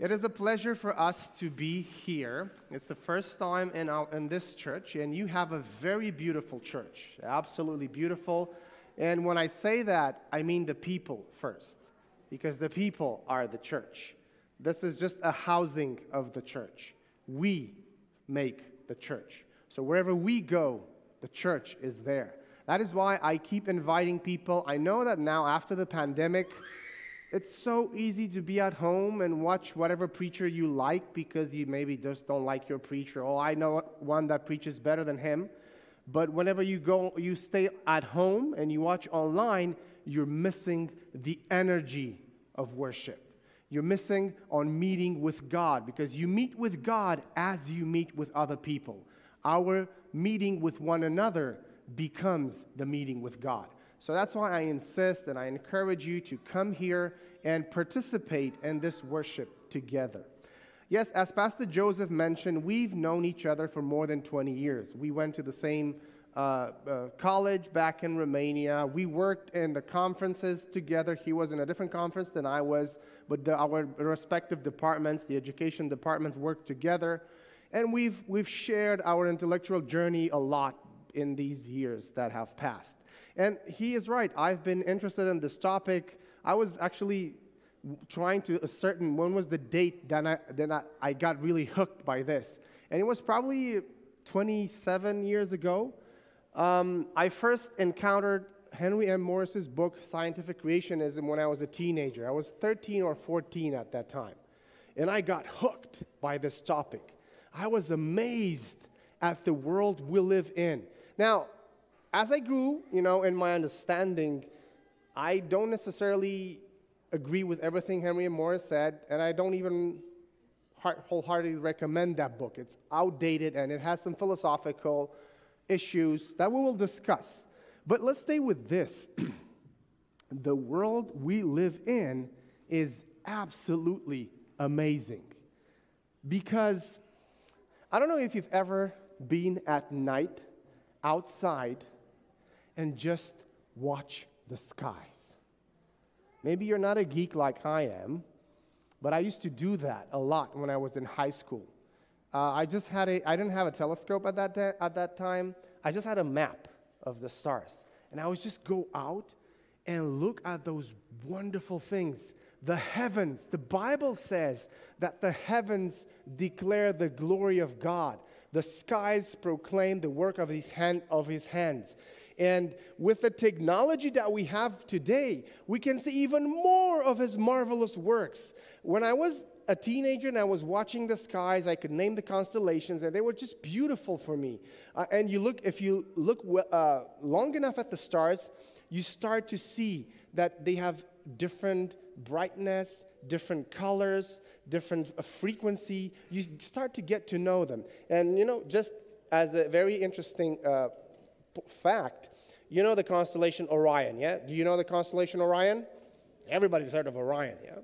It is a pleasure for us to be here. It's the first time in, our, in this church, and you have a very beautiful church. Absolutely beautiful. And when I say that, I mean the people first, because the people are the church. This is just a housing of the church. We make the church. So wherever we go, the church is there. That is why I keep inviting people. I know that now, after the pandemic, it's so easy to be at home and watch whatever preacher you like because you maybe just don't like your preacher. Oh, I know one that preaches better than him. But whenever you go, you stay at home and you watch online, you're missing the energy of worship. You're missing on meeting with God because you meet with God as you meet with other people. Our meeting with one another becomes the meeting with God. So that's why I insist and I encourage you to come here and participate in this worship together. Yes, as Pastor Joseph mentioned, we've known each other for more than 20 years. We went to the same uh, uh, college back in Romania. We worked in the conferences together. He was in a different conference than I was, but the, our respective departments, the education departments, worked together. And we've, we've shared our intellectual journey a lot in these years that have passed. And he is right. I've been interested in this topic. I was actually trying to ascertain when was the date that I, that I, got really hooked by this. And it was probably 27 years ago. Um, I first encountered Henry M. Morris's book, Scientific Creationism, when I was a teenager. I was 13 or 14 at that time. And I got hooked by this topic. I was amazed at the world we live in. Now, as I grew, you know, in my understanding, I don't necessarily agree with everything Henry M. Morris said, and I don't even wholeheartedly recommend that book. It's outdated and it has some philosophical issues that we will discuss. But let's stay with this. the world we live in is absolutely amazing. Because I don't know if you've ever been at night outside and just watch the skies. Maybe you're not a geek like I am, but I used to do that a lot when I was in high school. Uh, I just had a, I didn't have a telescope at that, ta- at that time. I just had a map of the stars. And I would just go out and look at those wonderful things. The heavens, the Bible says that the heavens declare the glory of God. The skies proclaim the work of his, hand, of his hands. And with the technology that we have today, we can see even more of his marvelous works. When I was a teenager and I was watching the skies, I could name the constellations, and they were just beautiful for me. Uh, and you look, if you look uh, long enough at the stars, you start to see that they have different brightness, different colors, different uh, frequency. You start to get to know them. And you know, just as a very interesting uh, fact, you know the constellation Orion, yeah? Do you know the constellation Orion? Everybody's heard of Orion, yeah?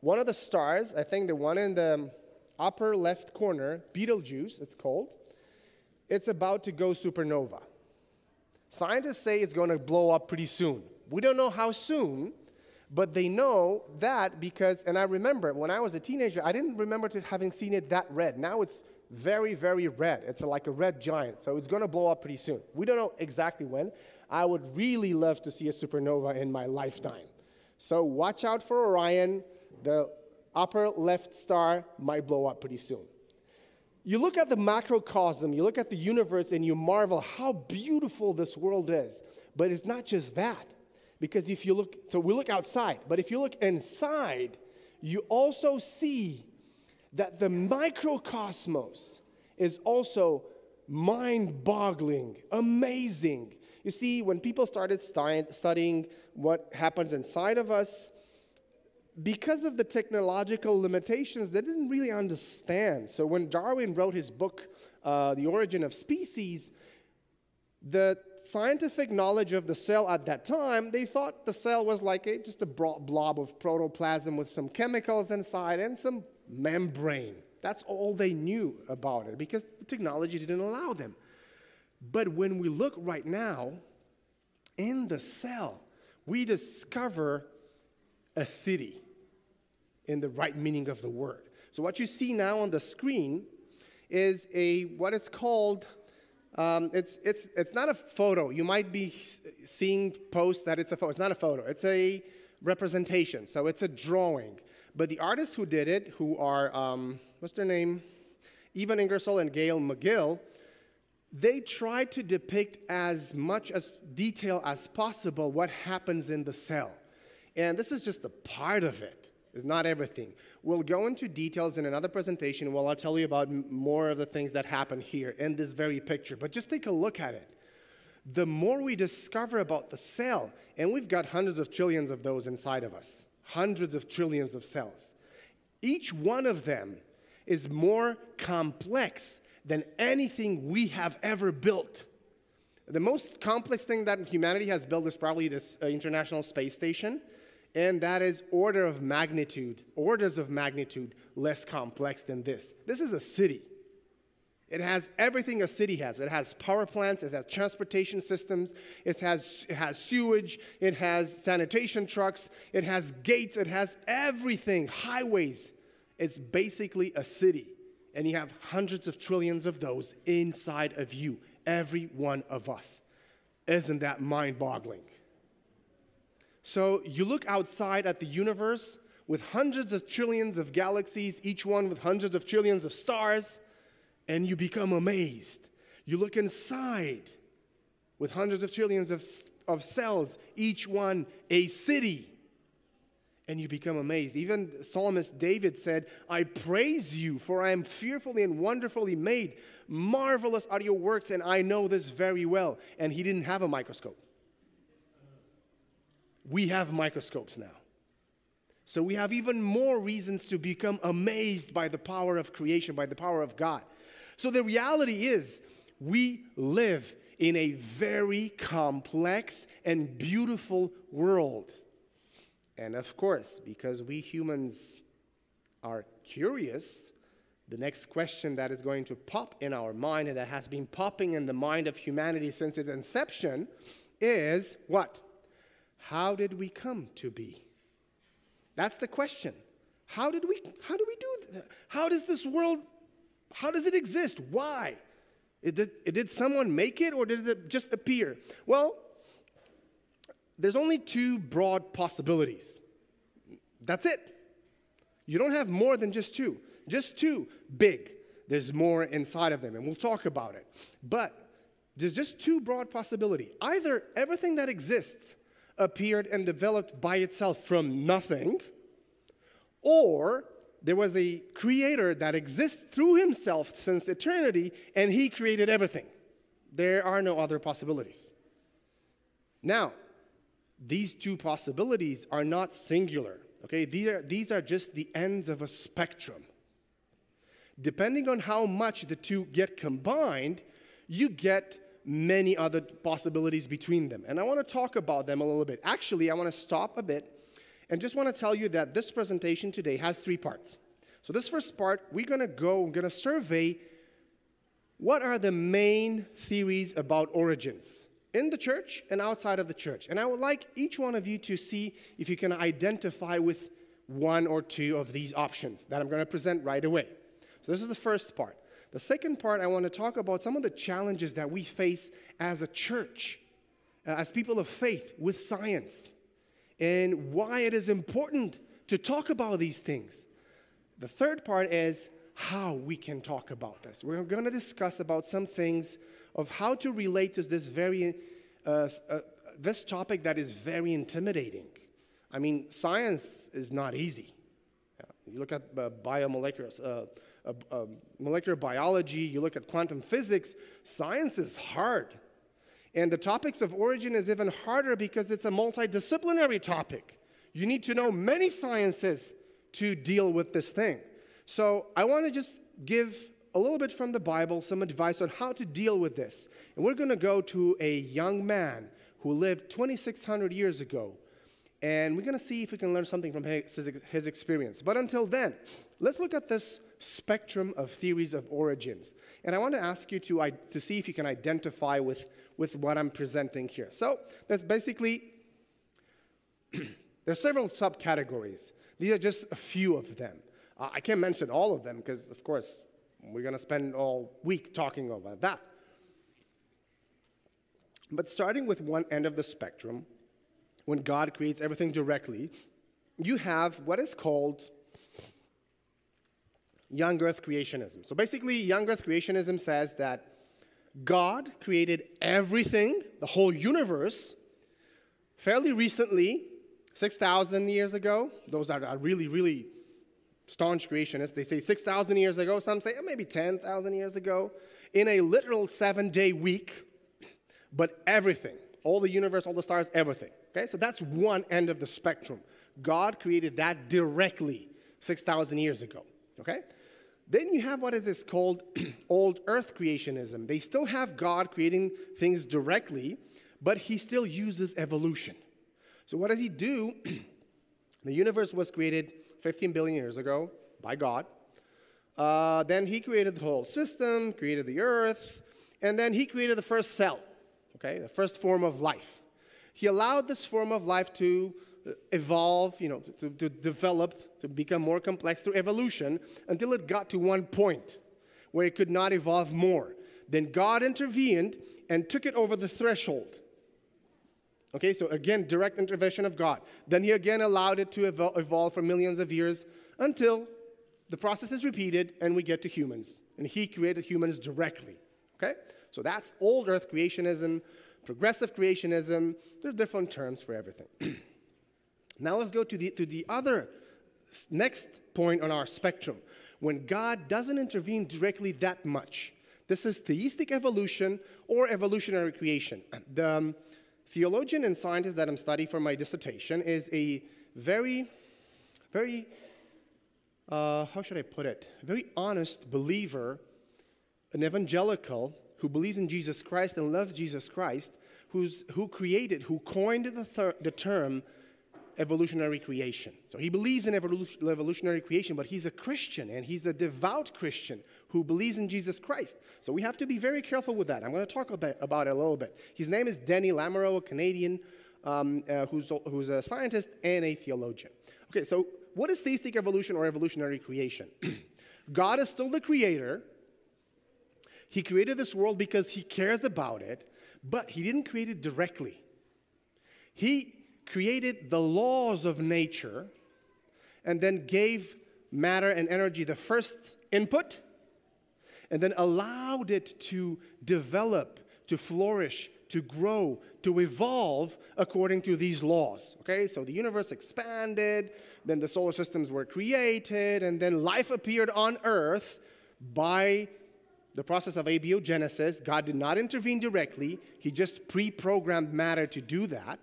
One of the stars, I think the one in the upper left corner, Betelgeuse, it's called, it's about to go supernova. Scientists say it's going to blow up pretty soon. We don't know how soon, but they know that because, and I remember when I was a teenager, I didn't remember to having seen it that red. Now it's very, very red. It's like a red giant, so it's going to blow up pretty soon. We don't know exactly when. I would really love to see a supernova in my lifetime. So watch out for Orion. The upper left star might blow up pretty soon. You look at the macrocosm, you look at the universe, and you marvel how beautiful this world is. But it's not just that. Because if you look, so we look outside, but if you look inside, you also see that the microcosmos is also mind boggling, amazing. You see, when people started studying what happens inside of us, because of the technological limitations, they didn't really understand. So when Darwin wrote his book, uh, The Origin of Species, the scientific knowledge of the cell at that time, they thought the cell was like a, just a blob of protoplasm with some chemicals inside and some membrane. That's all they knew about it because the technology didn't allow them. But when we look right now in the cell, we discover a city in the right meaning of the word. So what you see now on the screen is a what is called um, it's, it's, it's not a photo. You might be seeing posts that it's a photo. It's not a photo. It's a representation. So it's a drawing. But the artists who did it, who are, um, what's their name? Evan Ingersoll and Gael McGill, they try to depict as much as detail as possible what happens in the cell. And this is just a part of it. It's not everything. We'll go into details in another presentation where I'll tell you about more of the things that happen here in this very picture. But just take a look at it. The more we discover about the cell, and we've got hundreds of trillions of those inside of us, hundreds of trillions of cells. Each one of them is more complex than anything we have ever built. The most complex thing that humanity has built is probably this uh, International Space Station, and that is order of magnitude, orders of magnitude less complex than this. This is a city. It has everything a city has. It has power plants, it has transportation systems, it has, it has sewage, it has sanitation trucks, it has gates, it has everything, highways. It's basically a city. And you have hundreds of trillions of those inside of you, every one of us. Isn't that mind boggling? So you look outside at the universe with hundreds of trillions of galaxies, each one with hundreds of trillions of stars and you become amazed. You look inside with hundreds of trillions of, of cells, each one a city, and you become amazed. Even psalmist David said, I praise you, for I am fearfully and wonderfully made. Marvelous are your works, and I know this very well. And he didn't have a microscope. We have microscopes now. So we have even more reasons to become amazed by the power of creation, by the power of God. So the reality is, we live in a very complex and beautiful world. And of course, because we humans are curious, the next question that is going to pop in our mind and that has been popping in the mind of humanity since its inception is what? How did we come to be? That's the question. How did we how do we do that? How does this world how does it exist? Why? It did, it, did someone make it or did it just appear? Well, there's only two broad possibilities. That's it. You don't have more than just two. Just two, big. There's more inside of them, and we'll talk about it. But there's just two broad possibilities. Either everything that exists appeared and developed by itself from nothing, or there was a creator that exists through himself since eternity, and he created everything. There are no other possibilities. Now, these two possibilities are not singular, okay? These are, these are just the ends of a spectrum. Depending on how much the two get combined, you get many other possibilities between them. And I want to talk about them a little bit. Actually, I want to stop a bit and just want to tell you that this presentation today has three parts. So, this first part, we're going to go, we're going to survey what are the main theories about origins in the church and outside of the church. And I would like each one of you to see if you can identify with one or two of these options that I'm going to present right away. So, this is the first part. The second part, I want to talk about some of the challenges that we face as a church, uh, as people of faith with science and why it is important to talk about these things. The third part is how we can talk about this. We're going to discuss about some things of how to relate to this very uh, uh, this topic that is very intimidating. I mean, science is not easy. You look at uh, biomolecular uh, uh, molecular biology, you look at quantum physics, science is hard. And the topics of origin is even harder because it's a multidisciplinary topic. You need to know many sciences to deal with this thing. So I want to just give a little bit from the Bible, some advice on how to deal with this. And we're going to go to a young man who lived 2,600 years ago. And we're going to see if we can learn something from his, his experience. But until then, let's look at this spectrum of theories of origins. And I want to ask you to, to see if you can identify with with what I'm presenting here. So there's basically, there's several subcategories. These are just a few of them. Uh, I can't mention all of them because, of course, we're going to spend all week talking about that. But starting with one end of the spectrum, when God creates everything directly, you have what is called young earth creationism. So basically, young earth creationism says that God created everything, the whole universe, fairly recently, 6,000 years ago. Those are, really, really staunch creationists. They say 6,000 years ago. Some say eh, maybe 10,000 years ago. In a literal seven day week, but everything, all the universe, all the stars, everything. Okay, so that's one end of the spectrum. God created that directly 6,000 years ago. Okay? Then you have what is called old earth creationism. They still have God creating things directly, but he still uses evolution. So, what does he do? the universe was created 15 billion years ago by God. Uh, then he created the whole system, created the earth, and then he created the first cell, okay, the first form of life. He allowed this form of life to evolve, you know, to, to develop, to become more complex through evolution until it got to one point where it could not evolve more. Then God intervened and took it over the threshold. Okay, so again, direct intervention of God. Then He again allowed it to evolve for millions of years until the process is repeated and we get to humans. And He created humans directly. Okay, so that's old earth creationism, progressive creationism. There are different terms for everything. Now let's go to the, to the other next point on our spectrum. When God doesn't intervene directly that much, this is theistic evolution or evolutionary creation. The um, theologian and scientist that I'm studying for my dissertation is a very, very, uh, how should I put it? Very honest believer, an evangelical who believes in Jesus Christ and loves Jesus Christ, who's, who created, who coined the, the term evolutionary creation. So he believes in evolutionary creation, but he's a Christian and he's a devout Christian who believes in Jesus Christ. So we have to be very careful with that. I'm going to talk about, about it a little bit. His name is Denny Lamoureux, a Canadian um, uh, who's, who's a scientist and a theologian. Okay, so what is theistic evolution or evolutionary creation? God is still the creator. He created this world because he cares about it, but he didn't create it directly. He created the laws of nature and then gave matter and energy the first input and then allowed it to develop, to flourish, to grow, to evolve according to these laws. Okay, so the universe expanded, then the solar systems were created, and then life appeared on Earth by the process of abiogenesis. God did not intervene directly, He just pre programmed matter to do that.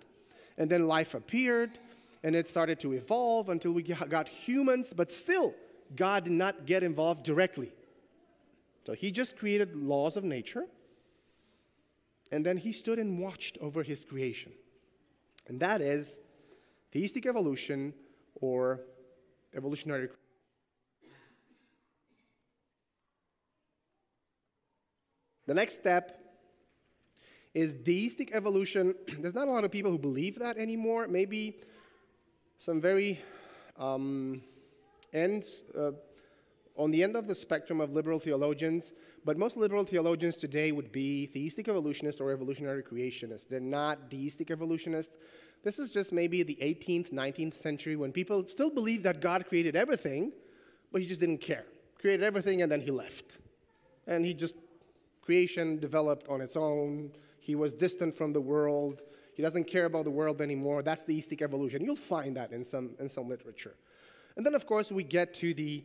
And then life appeared, and it started to evolve until we got humans, but still, God did not get involved directly. So he just created laws of nature, and then he stood and watched over his creation. And that is theistic evolution or evolutionary. The next step is deistic evolution. There's not a lot of people who believe that anymore. Maybe some very um, ends uh, on the end of the spectrum of liberal theologians, but most liberal theologians today would be theistic evolutionists or evolutionary creationists. They're not deistic evolutionists. This is just maybe the 18th, 19th century when people still believe that God created everything, but he just didn't care. Created everything and then he left. And he just, creation developed on its own he was distant from the world. He doesn't care about the world anymore. That's deistic evolution. You'll find that in some, in some literature. And then, of course, we get to the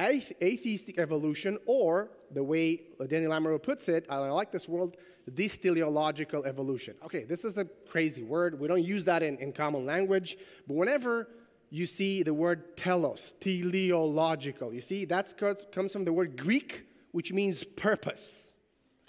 atheistic evolution, or the way Denny Lamoureux puts it, I like this word, dysteleological evolution. Okay, this is a crazy word. We don't use that in, in common language, but whenever you see the word telos, teleological, you see, that comes from the word Greek, which means purpose.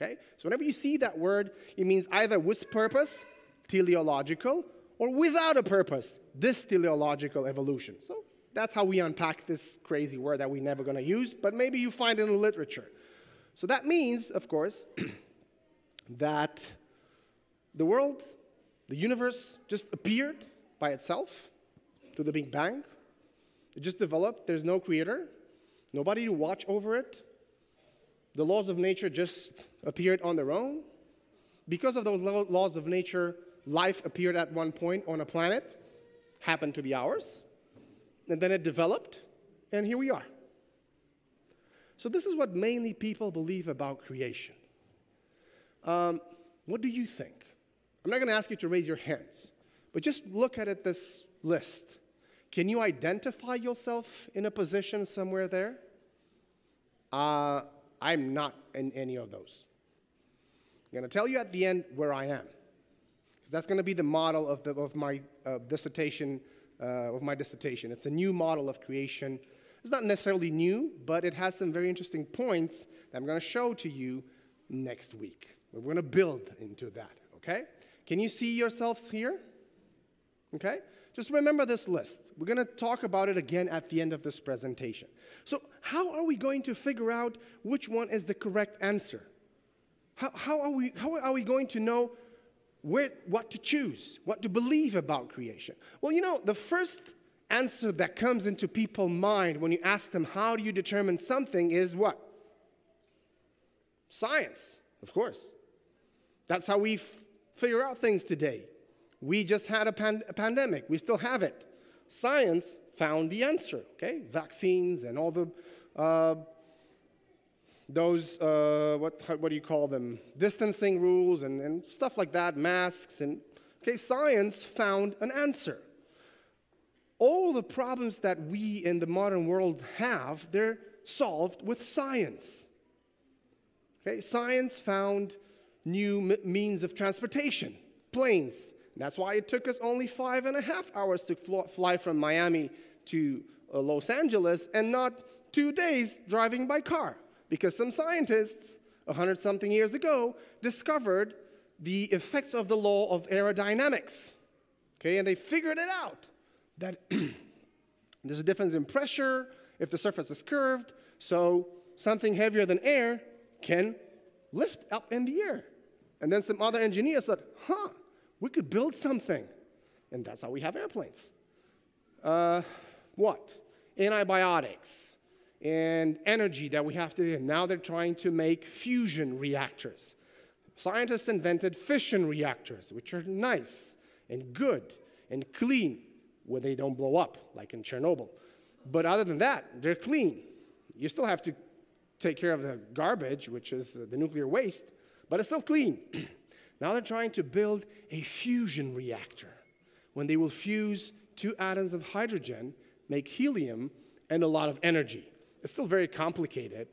Okay? So whenever you see that word, it means either with purpose, teleological, or without a purpose, dysteleological evolution. So that's how we unpack this crazy word that we're never going to use, but maybe you find it in the literature. So that means, of course, that the world, the universe, just appeared by itself to the Big Bang. It just developed. There's no creator. nobody to watch over it. The laws of nature just appeared on their own. Because of those laws of nature, life appeared at one point on a planet, happened to be ours, and then it developed, and here we are. So, this is what mainly people believe about creation. Um, what do you think? I'm not going to ask you to raise your hands, but just look at it, this list. Can you identify yourself in a position somewhere there? Uh, I'm not in any of those. I'm going to tell you at the end where I am. Because that's going to be the model of, the, of my uh, dissertation, uh, of my dissertation. It's a new model of creation. It's not necessarily new, but it has some very interesting points that I'm going to show to you next week. We're going to build into that, okay? Can you see yourselves here? Okay? Just remember this list. We're going to talk about it again at the end of this presentation. So, how are we going to figure out which one is the correct answer? How, how, are, we, how are we going to know where, what to choose, what to believe about creation? Well, you know, the first answer that comes into people's mind when you ask them, how do you determine something, is what? Science, of course. That's how we figure out things today. We just had a, a pandemic, we still have it. Science found the answer, okay? Vaccines and all the, uh, those, uh, what, what do you call them? Distancing rules and, and stuff like that, masks, and, okay, science found an answer. All the problems that we in the modern world have, they're solved with science. Okay, science found new means of transportation, planes, that's why it took us only five and a half hours to fly from Miami to uh, Los Angeles and not two days driving by car. Because some scientists, 100 something years ago, discovered the effects of the law of aerodynamics. Okay, and they figured it out that there's a difference in pressure if the surface is curved, so something heavier than air can lift up in the air. And then some other engineers said, huh, we could build something. And that's how we have airplanes. Uh, what? Antibiotics and energy that we have to. Now they're trying to make fusion reactors. Scientists invented fission reactors, which are nice and good and clean where they don't blow up, like in Chernobyl. But other than that, they're clean. You still have to take care of the garbage, which is the nuclear waste, but it's still clean. Now they're trying to build a fusion reactor when they will fuse two atoms of hydrogen, make helium, and a lot of energy. It's still very complicated.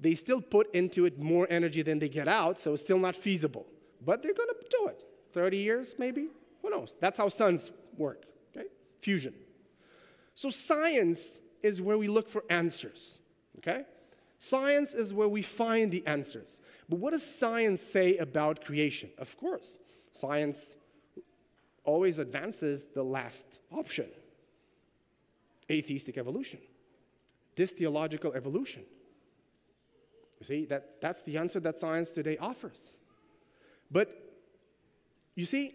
They still put into it more energy than they get out, so it's still not feasible. But they're going to do it. 30 years, maybe? Who knows? That's how suns work, okay? Fusion. So science is where we look for answers, okay? Science is where we find the answers. But what does science say about creation? Of course, science always advances the last option atheistic evolution, theological evolution. You see, that, that's the answer that science today offers. But you see,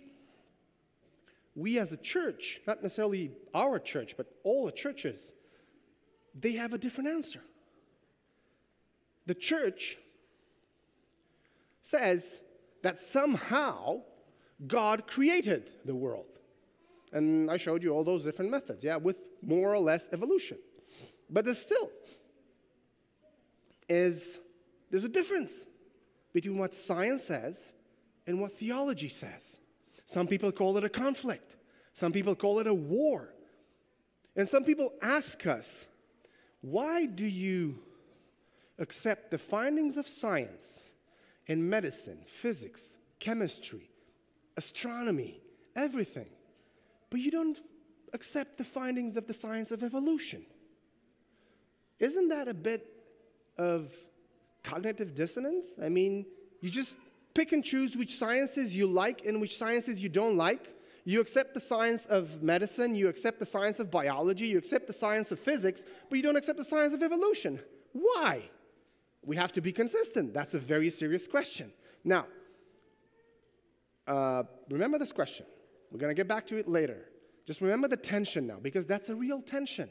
we as a church, not necessarily our church, but all the churches, they have a different answer the church says that somehow God created the world. And I showed you all those different methods, yeah, with more or less evolution. But there's still is there's a difference between what science says and what theology says. Some people call it a conflict. Some people call it a war. And some people ask us, why do you accept the findings of science in medicine, physics, chemistry, astronomy, everything, but you don't accept the findings of the science of evolution. Isn't that a bit of cognitive dissonance? I mean, you just pick and choose which sciences you like and which sciences you don't like. You accept the science of medicine, you accept the science of biology, you accept the science of physics, but you don't accept the science of evolution. Why? We have to be consistent. That's a very serious question. Now, uh, remember this question. We're going to get back to it later. Just remember the tension now, because that's a real tension.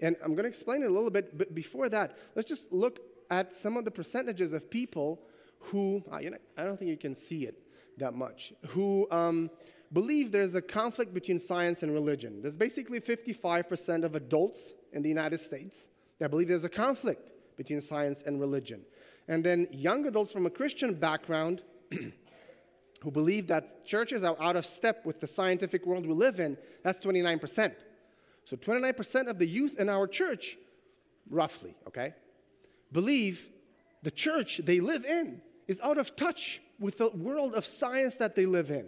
And I'm going to explain it a little bit, but before that, let's just look at some of the percentages of people who, uh, you know, I don't think you can see it that much, who um, believe there's a conflict between science and religion. There's basically 55% of adults in the United States that believe there's a conflict between science and religion. And then young adults from a Christian background who believe that churches are out of step with the scientific world we live in, that's 29%. So 29% of the youth in our church, roughly, okay, believe the church they live in is out of touch with the world of science that they live in.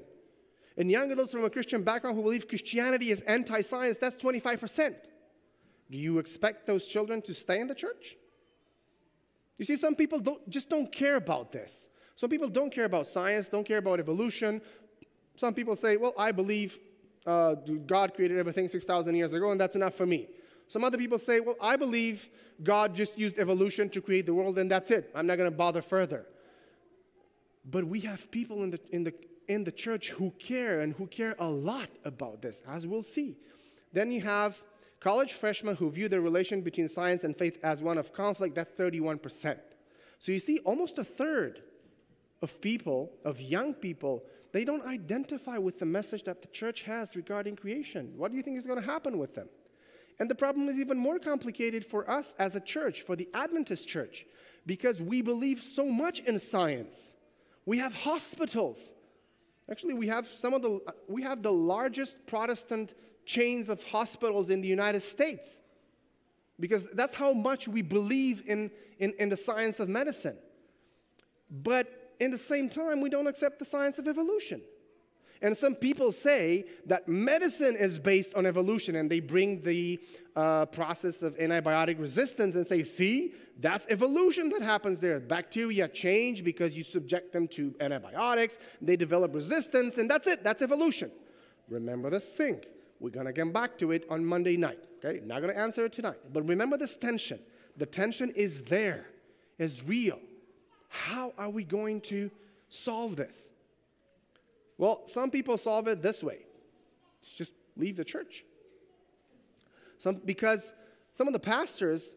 And young adults from a Christian background who believe Christianity is anti science, that's 25%. Do you expect those children to stay in the church? You see, some people don't, just don't care about this. Some people don't care about science, don't care about evolution. Some people say, well, I believe uh, God created everything 6,000 years ago, and that's enough for me. Some other people say, well, I believe God just used evolution to create the world, and that's it. I'm not going to bother further. But we have people in the, in, the, in the church who care and who care a lot about this, as we'll see. Then you have college freshmen who view the relation between science and faith as one of conflict, that's 31%. So you see, almost a third of people, of young people, they don't identify with the message that the church has regarding creation. What do you think is going to happen with them? And the problem is even more complicated for us as a church, for the Adventist church, because we believe so much in science. We have hospitals. Actually, we have some of the we have the largest Protestant chains of hospitals in the United States. Because that's how much we believe in, in, in the science of medicine. But in the same time, we don't accept the science of evolution. And some people say that medicine is based on evolution, and they bring the uh, process of antibiotic resistance and say, see, that's evolution that happens there. Bacteria change because you subject them to antibiotics, they develop resistance, and that's it, that's evolution. Remember this thing. We're going to get back to it on Monday night, okay? Not going to answer it tonight. But remember this tension. The tension is there, is real. How are we going to solve this? Well, some people solve it this way it's just leave the church. Some, because some of the pastors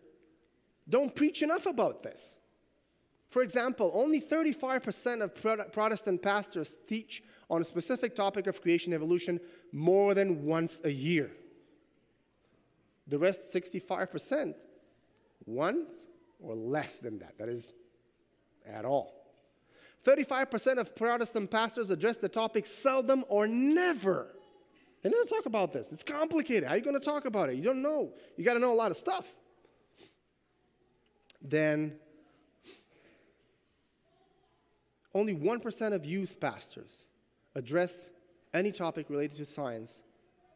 don't preach enough about this. For example, only 35% of Protestant pastors teach on a specific topic of creation evolution more than once a year. The rest, 65%, once or less than that. That is at all. 35% of Protestant pastors address the topic seldom or never. They never talk about this. It's complicated. How are you going to talk about it? You don't know. You got to know a lot of stuff. Then, only 1% of youth pastors address any topic related to science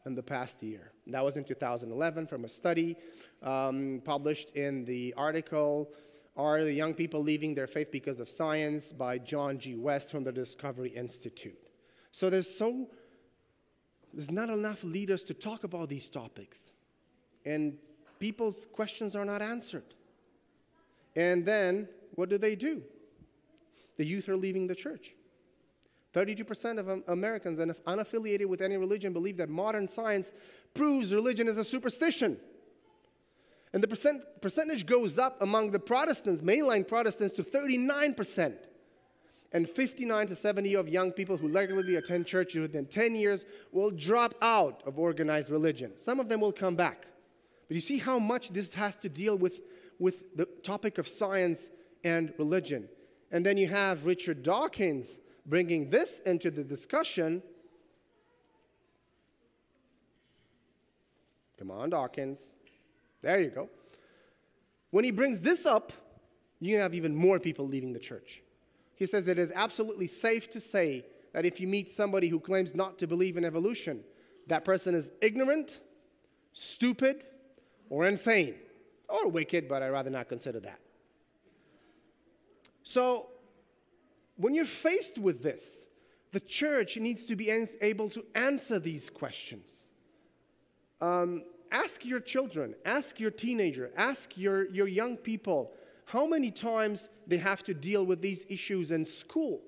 in the past year. And that was in 2011 from a study um, published in the article are the young people leaving their faith because of science by John G. West from the Discovery Institute. So there's so there's not enough leaders to talk about these topics. And people's questions are not answered. And then what do they do? The youth are leaving the church. 32% of Americans unaffiliated with any religion believe that modern science proves religion is a superstition. And the percent, percentage goes up among the Protestants, mainline Protestants, to 39%. And 59 to 70 of young people who regularly attend church within 10 years will drop out of organized religion. Some of them will come back. But you see how much this has to deal with, with the topic of science and religion. And then you have Richard Dawkins bringing this into the discussion. Come on, Dawkins. There you go. When he brings this up, you have even more people leaving the church. He says it is absolutely safe to say that if you meet somebody who claims not to believe in evolution, that person is ignorant, stupid, or insane, or wicked, but I'd rather not consider that. So, when you're faced with this, the church needs to be able to answer these questions. Um, ask your children, ask your teenager, ask your, your young people how many times they have to deal with these issues in school.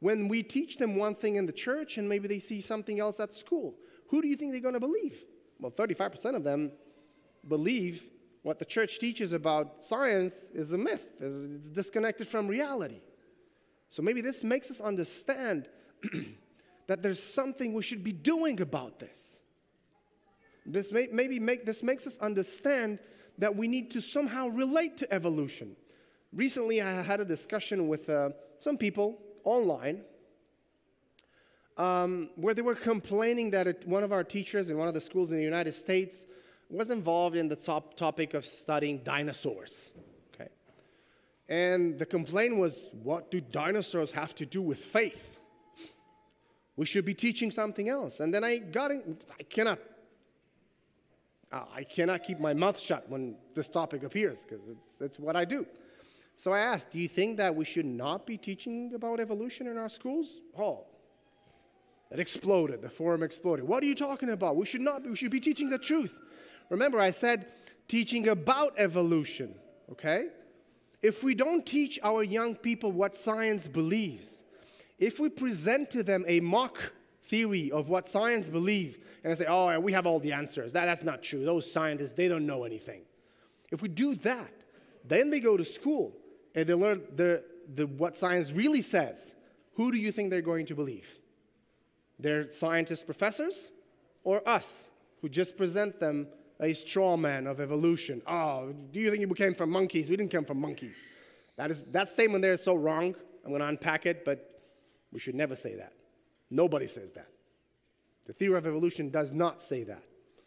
When we teach them one thing in the church and maybe they see something else at school, who do you think they're going to believe? Well, 35% of them believe what the church teaches about science is a myth, it's disconnected from reality. So maybe this makes us understand that there's something we should be doing about this. This may, maybe make, this makes us understand that we need to somehow relate to evolution. Recently, I had a discussion with uh, some people online um, where they were complaining that it, one of our teachers in one of the schools in the United States was involved in the top topic of studying dinosaurs. And the complaint was what do dinosaurs have to do with faith? We should be teaching something else. And then I got in, I cannot uh, I cannot keep my mouth shut when this topic appears because it's, it's what I do. So I asked, Do you think that we should not be teaching about evolution in our schools? Oh, it exploded. The forum exploded. What are you talking about? We should not be, we should be teaching the truth. Remember, I said teaching about evolution, okay? If we don't teach our young people what science believes, if we present to them a mock theory of what science believes, and say, oh, we have all the answers. That, that's not true. Those scientists, they don't know anything. If we do that, then they go to school and they learn the, the, what science really says. Who do you think they're going to believe? Their scientist professors or us who just present them a straw man of evolution? Oh, do you think we came from monkeys? We didn't come from monkeys. That, is, that statement there is so wrong. I'm going to unpack it, but we should never say that. Nobody says that. The theory of evolution does not say that.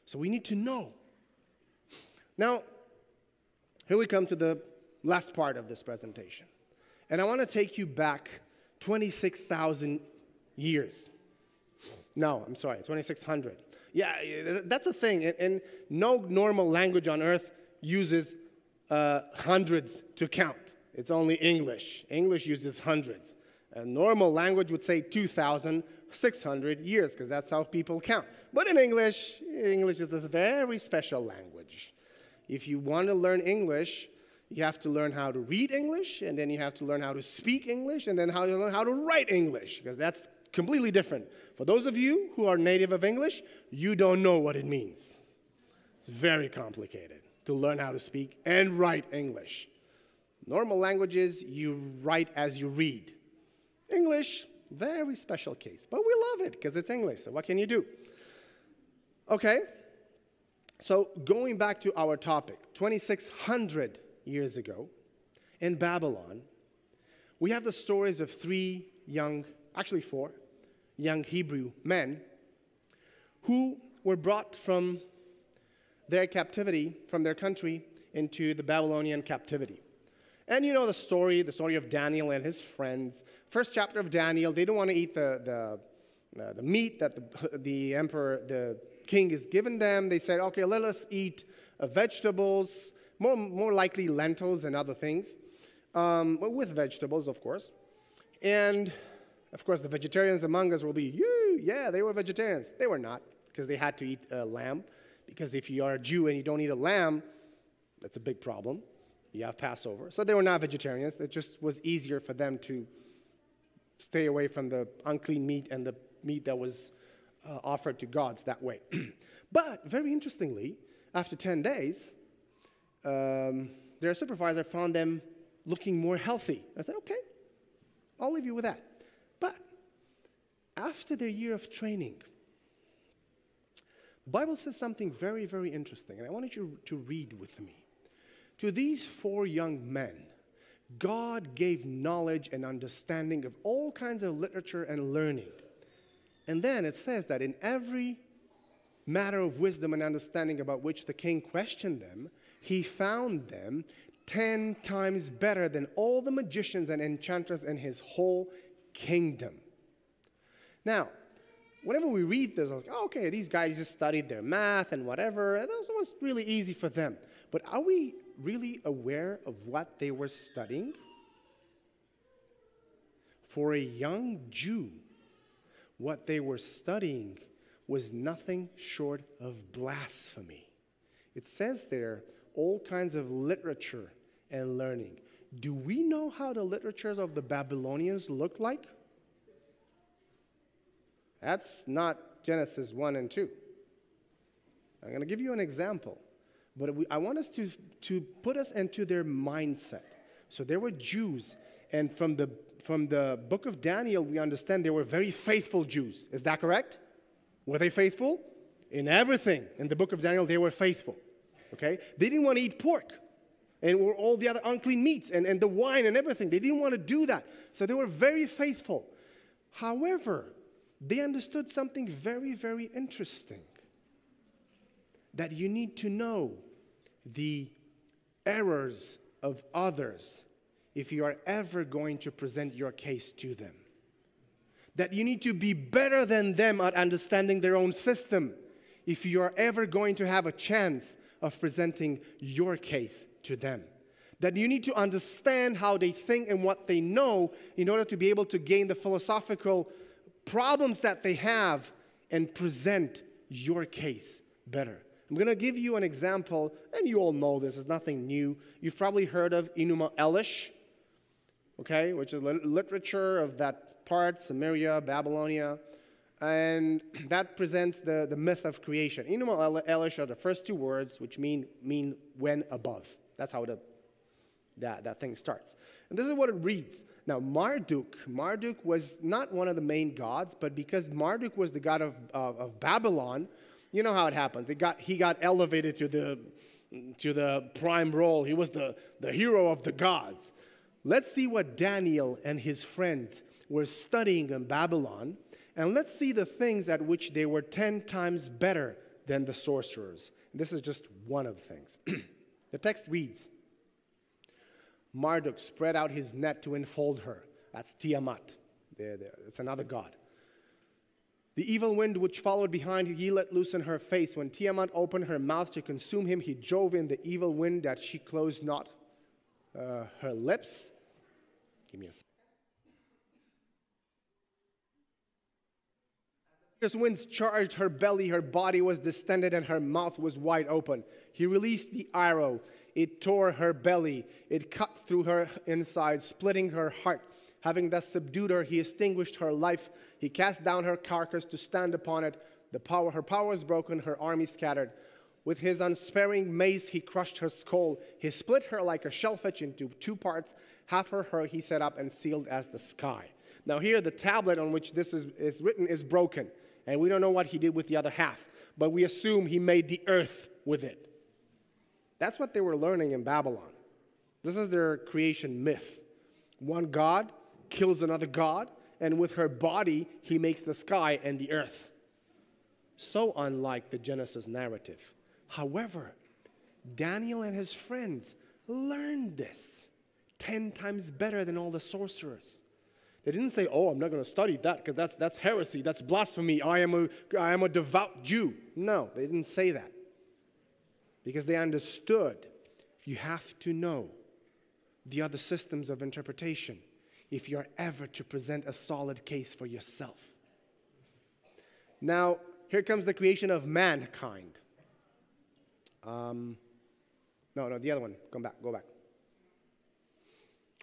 So we need to know. Now, here we come to the last part of this presentation. And I want to take you back 26,000 years. No, I'm sorry, 2,600. Yeah, that's a thing. And, and, no normal language on earth uses uh, hundreds to count. It's only English. English uses hundreds. A normal language would say 2,000, 600 years, because that's how people count. But in English, English is a very special language. If you want to learn English, you have to learn how to read English, and then you have to learn how to speak English, and then how to learn how to write English, because that's completely different. For those of you who are native of English, you don't know what it means. It's very complicated to learn how to speak and write English. Normal languages, you write as you read. English, very special case. But we love it because it's English. So what can you do? Okay. So going back to our topic, 2600 years ago in Babylon, we have the stories of three young, actually four, young Hebrew men who were brought from their captivity, from their country, into the Babylonian captivity. And you know the story, the story of Daniel and his friends. First chapter of Daniel, they don't want to eat the, the, uh, the meat that the, the emperor, the king has given them. They said, okay, let us eat uh, vegetables, more, more likely lentils and other things, um, with vegetables, of course. And of course, the vegetarians among us will be, yeah, they were vegetarians. They were not, because they had to eat a lamb. Because if you are a Jew and you don't eat a lamb, that's a big problem you have Passover. So they were not vegetarians. It just was easier for them to stay away from the unclean meat and the meat that was uh, offered to gods that way. but very interestingly, after 10 days, um, their supervisor found them looking more healthy. I said, okay, I'll leave you with that. After their year of training, the Bible says something very, very interesting, and I wanted you to read with me. To these four young men, God gave knowledge and understanding of all kinds of literature and learning. And then it says that in every matter of wisdom and understanding about which the king questioned them, he found them 10 times better than all the magicians and enchanters in his whole kingdom. Now, whenever we read this, I was like, oh, okay, these guys just studied their math and whatever, and that was really easy for them. But are we really aware of what they were studying? For a young Jew, what they were studying was nothing short of blasphemy. It says there all kinds of literature and learning. Do we know how the literatures of the Babylonians looked like? That's not Genesis 1 and 2. I'm going to give you an example. But we, I want us to, to put us into their mindset. So there were Jews, and from the, from the book of Daniel, we understand they were very faithful Jews. Is that correct? Were they faithful? In everything in the book of Daniel, they were faithful. Okay? They didn't want to eat pork and were all the other unclean meats and, and the wine and everything. They didn't want to do that. So they were very faithful. However, they understood something very, very interesting that you need to know the errors of others if you are ever going to present your case to them. That you need to be better than them at understanding their own system if you are ever going to have a chance of presenting your case to them. That you need to understand how they think and what they know in order to be able to gain the philosophical problems that they have and present your case better. I'm going to give you an example, and you all know this, it's nothing new. You've probably heard of Enuma Elish, okay, which is literature of that part, Sumeria, Babylonia, and that presents the, the myth of creation. Enuma Elish are the first two words, which mean, mean when above. That's how the, that, that thing starts. And this is what it reads. Now, Marduk, Marduk was not one of the main gods, but because Marduk was the god of, of, of Babylon, you know how it happens. It got, he got elevated to the, to the prime role. He was the, the hero of the gods. Let's see what Daniel and his friends were studying in Babylon, and let's see the things at which they were 10 times better than the sorcerers. this is just one of the things. the text reads Marduk spread out his net to enfold her. That's Tiamat. There, there. It's another god. The evil wind which followed behind, he let loose in her face. When Tiamat opened her mouth to consume him, he drove in the evil wind that she closed not uh, her lips. Give me a second. Fierce winds charged her belly, her body was distended, and her mouth was wide open. He released the arrow. It tore her belly. It cut through her inside, splitting her heart. Having thus subdued her, he extinguished her life. He cast down her carcass to stand upon it. The power, her power was broken, her army scattered. With his unsparing mace, he crushed her skull. He split her like a shellfish into two parts. Half her her he set up and sealed as the sky. Now, here, the tablet on which this is, is written is broken, and we don't know what he did with the other half, but we assume he made the earth with it. That's what they were learning in Babylon. This is their creation myth. One God kills another God, and with her body, he makes the sky and the earth. So unlike the Genesis narrative. However, Daniel and his friends learned this 10 times better than all the sorcerers. They didn't say, Oh, I'm not going to study that because that's, that's heresy, that's blasphemy. I am, a, I am a devout Jew. No, they didn't say that because they understood you have to know the other systems of interpretation if you're ever to present a solid case for yourself. Now, here comes the creation of mankind. Um, no, no, the other one. Come back, go back.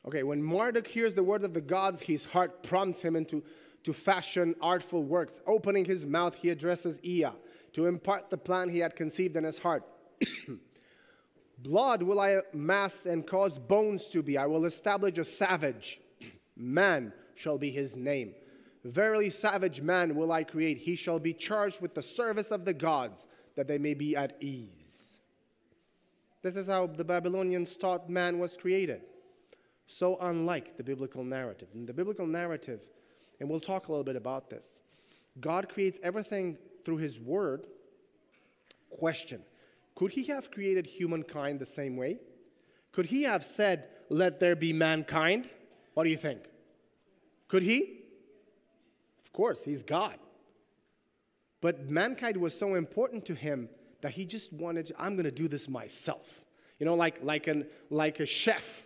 Okay, when Marduk hears the word of the gods, his heart prompts him into to fashion artful works. Opening his mouth, he addresses Ea to impart the plan he had conceived in his heart. Blood will I mass and cause bones to be. I will establish a savage. Man shall be his name. Verily, savage man will I create. He shall be charged with the service of the gods, that they may be at ease. This is how the Babylonians thought man was created. So unlike the biblical narrative. In the biblical narrative, and we'll talk a little bit about this, God creates everything through his word. Question could he have created humankind the same way? Could he have said, Let there be mankind? What do you think? Could he? Of course, he's God. But mankind was so important to him that he just wanted, I'm going to do this myself. You know, like, like, an, like a chef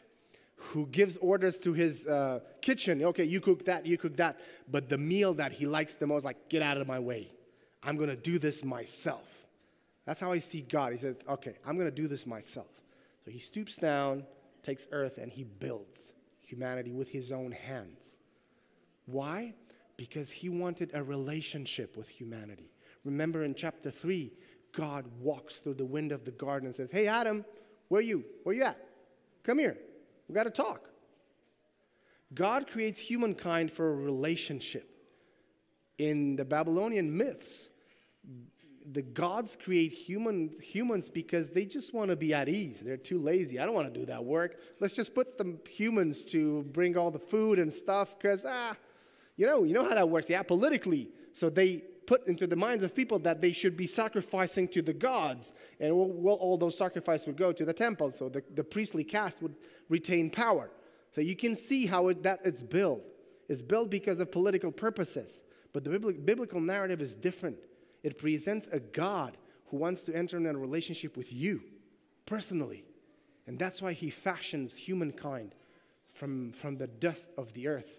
who gives orders to his uh, kitchen. Okay, you cook that, you cook that. But the meal that he likes the most, like, get out of my way. I'm going to do this myself. That's how I see God. He says, okay, I'm going to do this myself. So he stoops down, takes earth, and he builds humanity with his own hands. Why? Because he wanted a relationship with humanity. Remember in chapter 3, God walks through the window of the garden and says, Hey, Adam, where are you? Where you at? Come here. We got to talk. God creates humankind for a relationship. In the Babylonian myths, the gods create human, humans because they just want to be at ease. They're too lazy. I don't want to do that work. Let's just put the humans to bring all the food and stuff because, ah, you know, you know how that works. Yeah, politically. So they put into the minds of people that they should be sacrificing to the gods. And all those sacrifices would go to the temple. So the, the priestly caste would retain power. So you can see how it, that it's built. It's built because of political purposes. But the biblical narrative is different. It presents a God who wants to enter in a relationship with you personally. And that's why he fashions humankind from, from the dust of the earth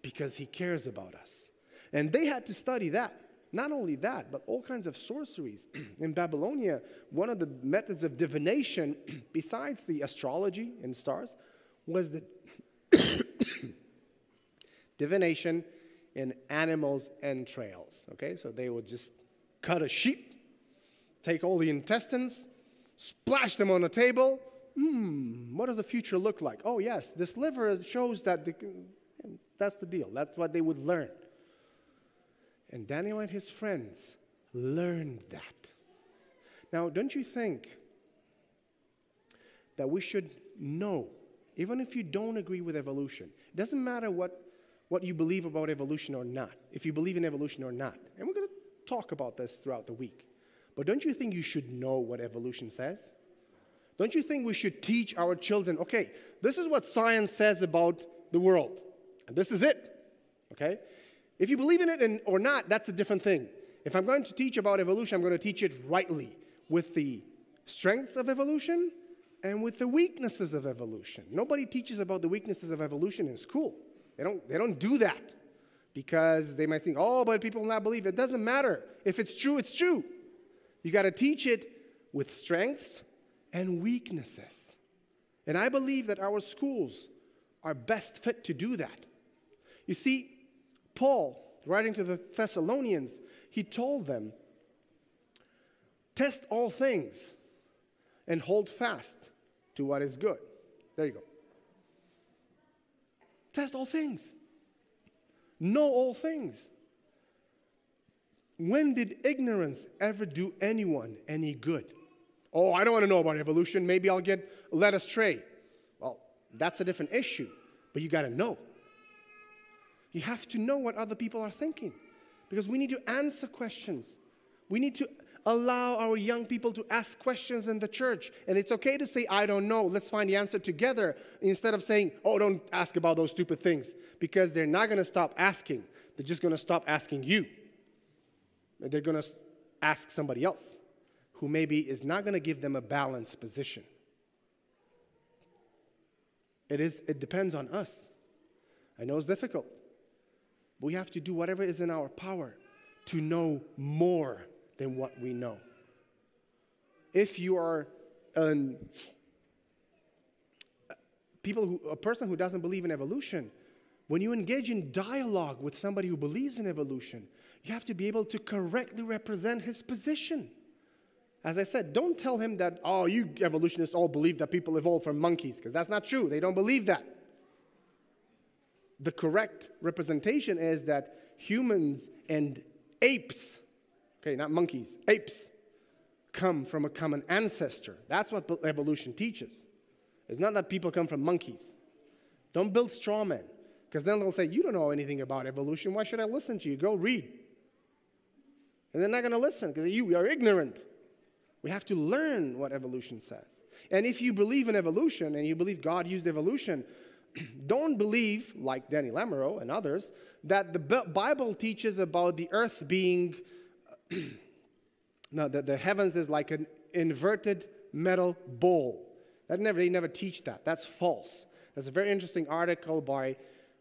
because he cares about us. And they had to study that. Not only that, but all kinds of sorceries. In Babylonia, one of the methods of divination, besides the astrology and stars, was the divination in animals' entrails. Okay, so they would just cut a sheep, take all the intestines, splash them on a the table. Hmm, what does the future look like? Oh, yes, this liver shows that the, that's the deal. That's what they would learn. And Daniel and his friends learned that. Now, don't you think that we should know, even if you don't agree with evolution, it doesn't matter what, what you believe about evolution or not, if you believe in evolution or not. And we're going to talk about this throughout the week. But don't you think you should know what evolution says? Don't you think we should teach our children, okay, this is what science says about the world, and this is it, okay? If you believe in it or not, that's a different thing. If I'm going to teach about evolution, I'm going to teach it rightly with the strengths of evolution and with the weaknesses of evolution. Nobody teaches about the weaknesses of evolution in school. They don't, they don't do that because they might think, oh, but people will not believe it. Doesn't matter. If it's true, it's true. You got to teach it with strengths and weaknesses. And I believe that our schools are best fit to do that. You see, Paul, writing to the Thessalonians, he told them, Test all things and hold fast to what is good. There you go. Test all things. Know all things. When did ignorance ever do anyone any good? Oh, I don't want to know about evolution. Maybe I'll get led astray. Well, that's a different issue, but you got to know. You have to know what other people are thinking because we need to answer questions. We need to allow our young people to ask questions in the church. And it's okay to say, I don't know, let's find the answer together, instead of saying, oh, don't ask about those stupid things, because they're not going to stop asking. They're just going to stop asking you. And They're going to ask somebody else who maybe is not going to give them a balanced position. It, is, it depends on us. I know it's difficult. but We have to do whatever is in our power to know more than what we know. If you are an, people who, a person who doesn't believe in evolution, when you engage in dialogue with somebody who believes in evolution, you have to be able to correctly represent his position. As I said, don't tell him that, oh, you evolutionists all believe that people evolved from monkeys, because that's not true. They don't believe that the correct representation is that humans and apes, okay, not monkeys, apes, come from a common ancestor. That's what evolution teaches. It's not that people come from monkeys. Don't build straw men, because then they'll say, You don't know anything about evolution. Why should I listen to you? Go read. And they're not going to listen because you are ignorant. We have to learn what evolution says. And if you believe in evolution and you believe God used evolution, don't believe, like Denis Lamoureux and others, that the Bible teaches about the earth being, no, that the heavens is like an inverted metal bowl. That never, they never teach that. That's false. There's a very interesting article by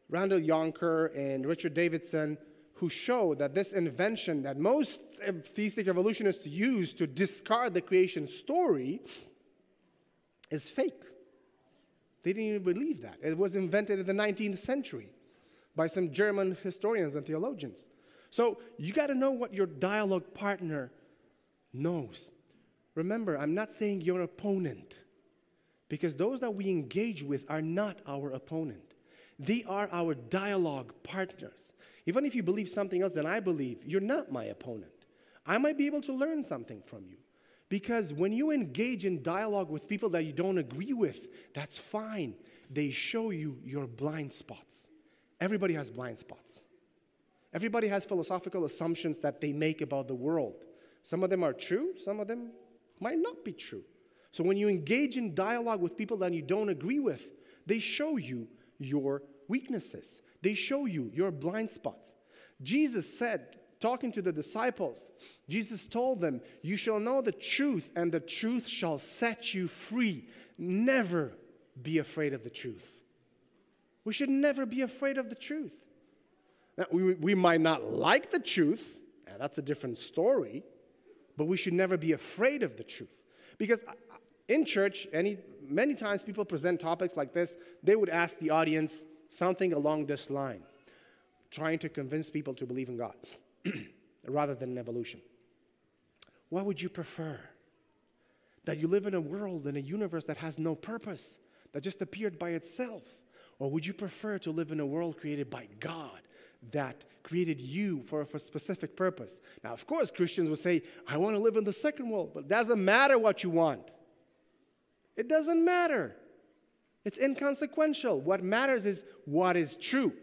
Randall Younker and Richard Davidson who show that this invention that most theistic evolutionists use to discard the creation story is fake. They didn't even believe that. It was invented in the 19th century by some German historians and theologians. So you got to know what your dialogue partner knows. Remember, I'm not saying your opponent, because those that we engage with are not our opponent. They are our dialogue partners. Even if you believe something else than I believe, you're not my opponent. I might be able to learn something from you. Because when you engage in dialogue with people that you don't agree with, that's fine. They show you your blind spots. Everybody has blind spots. Everybody has philosophical assumptions that they make about the world. Some of them are true, some of them might not be true. So when you engage in dialogue with people that you don't agree with, they show you your weaknesses, they show you your blind spots. Jesus said, talking to the disciples, Jesus told them, You shall know the truth, and the truth shall set you free. Never be afraid of the truth. We should never be afraid of the truth. We, might not like the truth, that's a different story, but we should never be afraid of the truth. Because uh, uh, in church, any, many times people present topics like this, they would ask the audience something along this line, trying to convince people to believe in God rather than in evolution. What would you prefer? That you live in a world, in a universe that has no purpose, that just appeared by itself? Or would you prefer to live in a world created by God that created you for, for a specific purpose. Now, of course, Christians would say, I want to live in the second world, but it doesn't matter what you want. It doesn't matter. It's inconsequential. What matters is what is true.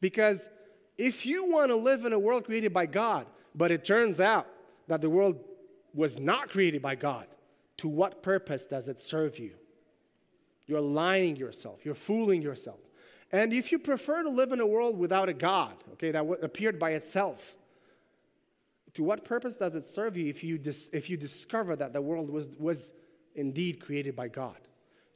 Because if you want to live in a world created by God, but it turns out that the world was not created by God, to what purpose does it serve you? You're lying yourself, you're fooling yourself. And if you prefer to live in a world without a God, okay, that appeared by itself, to what purpose does it serve you if you, dis- if you discover that the world was, was indeed created by God?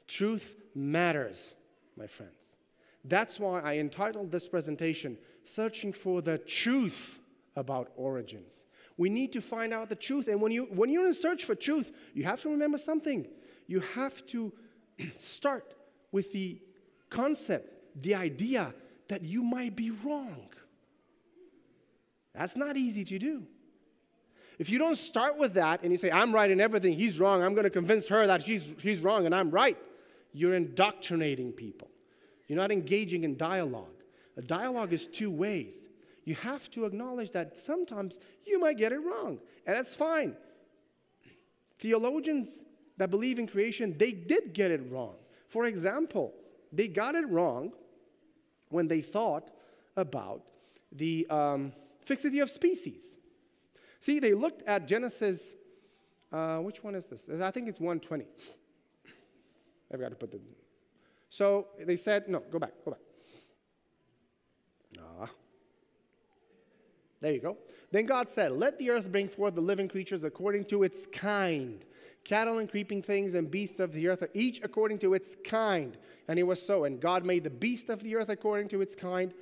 Truth matters, my friends. That's why I entitled this presentation, Searching for the Truth About Origins. We need to find out the truth. And when, you, when you're in search for truth, you have to remember something. You have to start with the concept the idea that you might be wrong. That's not easy to do. If you don't start with that and you say, I'm right in everything, he's wrong, I'm going to convince her that she's, she's wrong and I'm right, you're indoctrinating people. You're not engaging in dialogue. A dialogue is two ways. You have to acknowledge that sometimes you might get it wrong, and that's fine. Theologians that believe in creation, they did get it wrong. For example, they got it wrong when they thought about the um, fixity of species. See, they looked at Genesis, uh, which one is this? I think it's 120. I've got to put the. So they said, no, go back, go back. Ah. There you go. Then God said, Let the earth bring forth the living creatures according to its kind cattle and creeping things and beasts of the earth, each according to its kind. And it was so. And God made the beast of the earth according to its kind,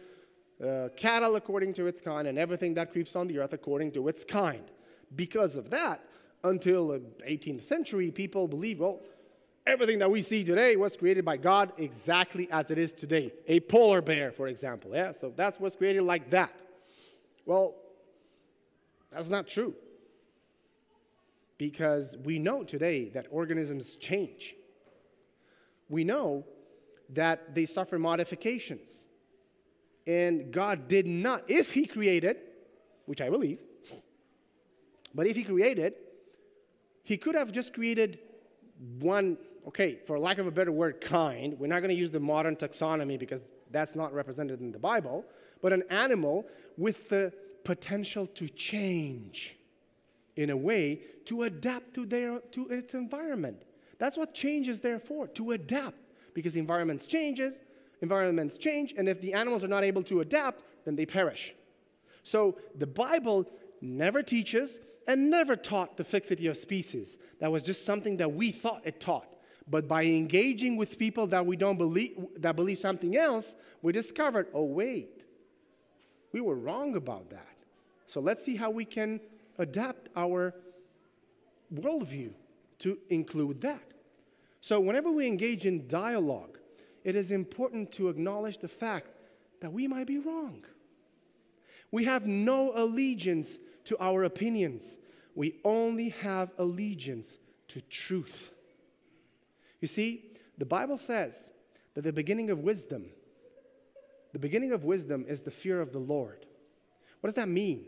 uh, cattle according to its kind, and everything that creeps on the earth according to its kind. Because of that, until the 18th century, people believed, well, everything that we see today was created by God exactly as it is today. A polar bear, for example. Yeah, so that's what's created like that. Well, that's not true because we know today that organisms change. We know that they suffer modifications. And God did not, if He created, which I believe, but if He created, He could have just created one, okay, for lack of a better word, kind. We're not going to use the modern taxonomy because that's not represented in the Bible, but an animal with the potential to change in a way to adapt to, their, to its environment. That's what change is there for, to adapt. Because the environment changes, environments change, and if the animals are not able to adapt, then they perish. So the Bible never teaches and never taught the fixity of species. That was just something that we thought it taught. But by engaging with people that we don't believe that believe something else, we discovered, oh wait, we were wrong about that. So let's see how we can adapt our worldview to include that. So, whenever we engage in dialogue, it is important to acknowledge the fact that we might be wrong. We have no allegiance to our opinions. we only have allegiance to truth. You see, the Bible says that the beginning of wisdom, the beginning of wisdom is the fear of the Lord. What does that mean?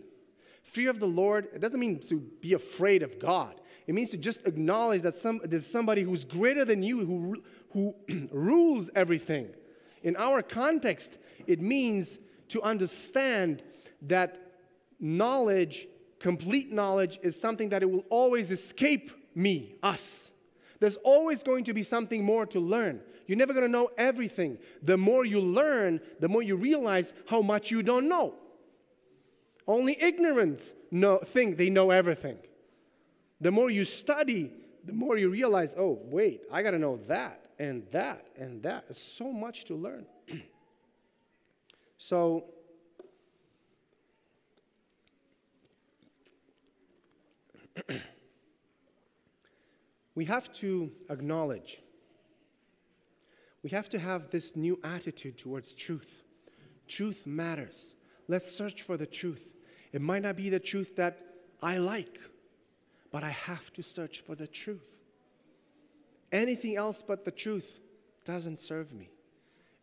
Fear of the Lord, it doesn't mean to be afraid of God. It means to just acknowledge that some, there's somebody who's greater than you, who, who rules everything. In our context, it means to understand that knowledge, complete knowledge, is something that it will always escape me, us. There's always going to be something more to learn. You're never going to know everything. The more you learn, the more you realize how much you don't know. Only ignorance know, think they know everything. The more you study, the more you realize, oh, wait, I got to know that and that and that. There's so much to learn. so, we have to acknowledge, we have to have this new attitude towards truth. Truth matters. Let's search for the truth. It might not be the truth that I like, but I have to search for the truth. Anything else but the truth doesn't serve me.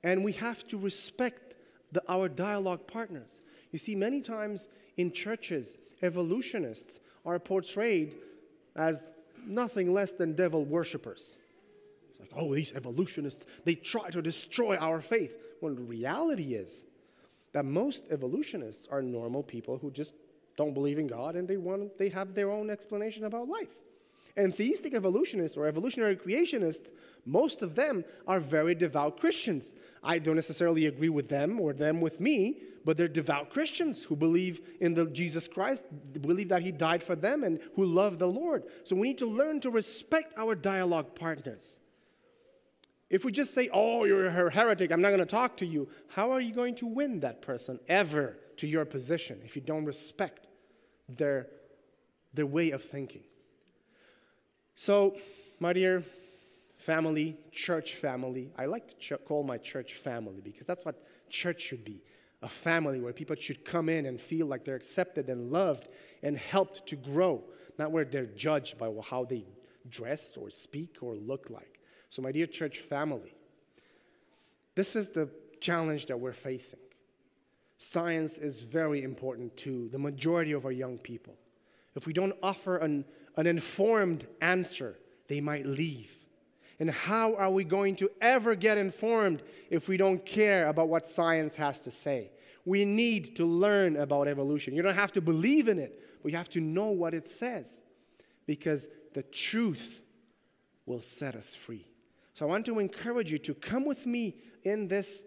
And we have to respect the, our dialogue partners. You see, many times in churches, evolutionists are portrayed as nothing less than devil worshippers. It's like, oh, these evolutionists, they try to destroy our faith. When the reality is, that most evolutionists are normal people who just don't believe in God and they, want, they have their own explanation about life. And theistic evolutionists or evolutionary creationists, most of them are very devout Christians. I don't necessarily agree with them or them with me, but they're devout Christians who believe in the Jesus Christ, believe that he died for them and who love the Lord. So we need to learn to respect our dialogue partners. If we just say, oh, you're a heretic, I'm not going to talk to you, how are you going to win that person ever to your position if you don't respect their, their way of thinking? So, my dear family, church family, I like to ch- call my church family because that's what church should be a family where people should come in and feel like they're accepted and loved and helped to grow, not where they're judged by how they dress or speak or look like. So, my dear church family, this is the challenge that we're facing. Science is very important to the majority of our young people. If we don't offer an, an informed answer, they might leave. And how are we going to ever get informed if we don't care about what science has to say? We need to learn about evolution. You don't have to believe in it, but you have to know what it says because the truth will set us free. So I want to encourage you to come with me in this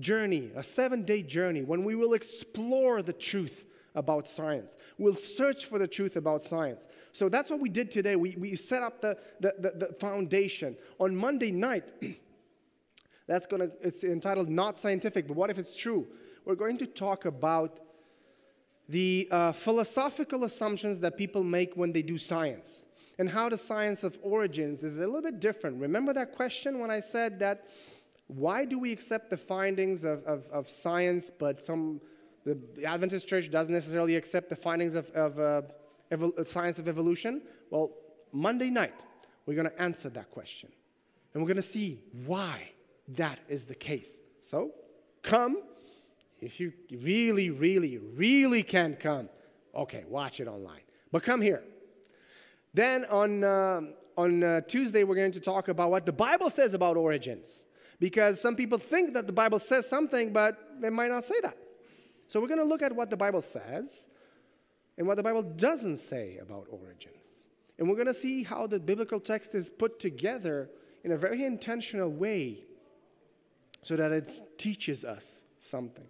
journey, a seven day journey, when we will explore the truth about science. We'll search for the truth about science. So that's what we did today. We, we set up the, the, the, the foundation. On Monday night, that's gonna, it's entitled Not Scientific, but what if it's true? We're going to talk about the uh, philosophical assumptions that people make when they do science and how the science of origins is a little bit different. Remember that question when I said that why do we accept the findings of, of, of science, but some, the Adventist church doesn't necessarily accept the findings of, of uh, evol- science of evolution? Well, Monday night, we're going to answer that question. And we're going to see why that is the case. So, come. If you really, really, really can't come, okay, watch it online. But come here. Then on, uh, on uh, Tuesday, we're going to talk about what the Bible says about origins. Because some people think that the Bible says something, but it might not say that. So we're going to look at what the Bible says and what the Bible doesn't say about origins. And we're going to see how the biblical text is put together in a very intentional way so that it teaches us something.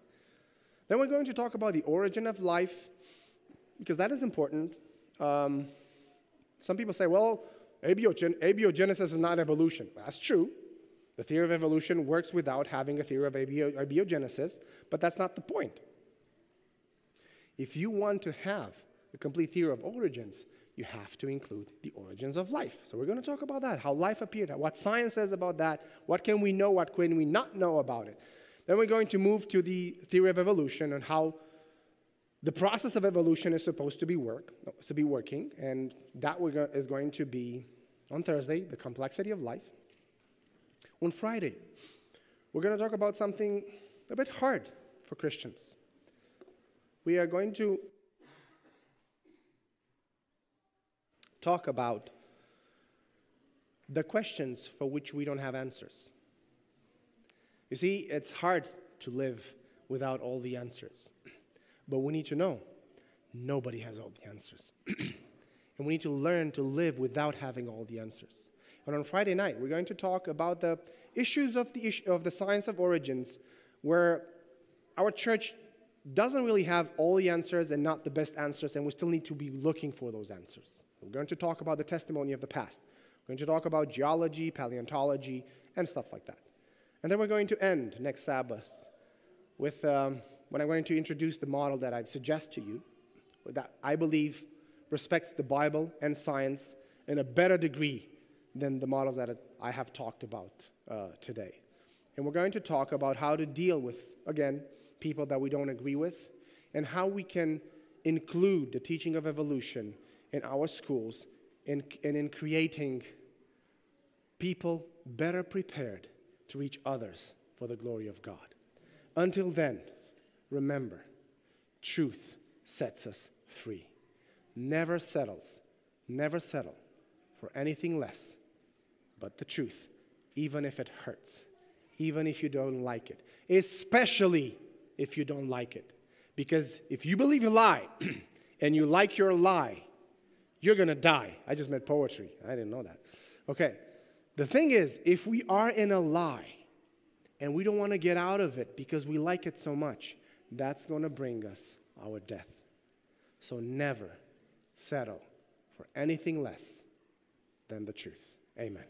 Then we're going to talk about the origin of life, because that is important. Um, some people say, well, abiogen- abiogenesis is not evolution. That's true. The theory of evolution works without having a theory of abio- abiogenesis, but that's not the point. If you want to have a complete theory of origins, you have to include the origins of life. So we're going to talk about that, how life appeared, what science says about that, what can we know, what can we not know about it. Then we're going to move to the theory of evolution and how the process of evolution is supposed to be work, to be working, and that go- is going to be on Thursday, the complexity of life. On Friday, we're going to talk about something a bit hard for Christians. We are going to talk about the questions for which we don't have answers. You see, it's hard to live without all the answers. But we need to know nobody has all the answers. and we need to learn to live without having all the answers. And on Friday night, we're going to talk about the issues of the, issue, of the science of origins, where our church doesn't really have all the answers and not the best answers, and we still need to be looking for those answers. We're going to talk about the testimony of the past. We're going to talk about geology, paleontology, and stuff like that. And then we're going to end next Sabbath with um, when I'm going to introduce the model that I suggest to you, that I believe respects the Bible and science in a better degree than the models that I have talked about uh, today. And we're going to talk about how to deal with, again, people that we don't agree with, and how we can include the teaching of evolution in our schools and, and in creating people better prepared to reach others for the glory of God. Until then, remember, truth sets us free. Never settles, never settle for anything less but the truth, even if it hurts, even if you don't like it, especially if you don't like it. Because if you believe a lie and you like your lie, you're gonna die. I just meant poetry. I didn't know that. Okay. The thing is, if we are in a lie and we don't want to get out of it because we like it so much, that's going to bring us our death. So never settle for anything less than the truth. Amen.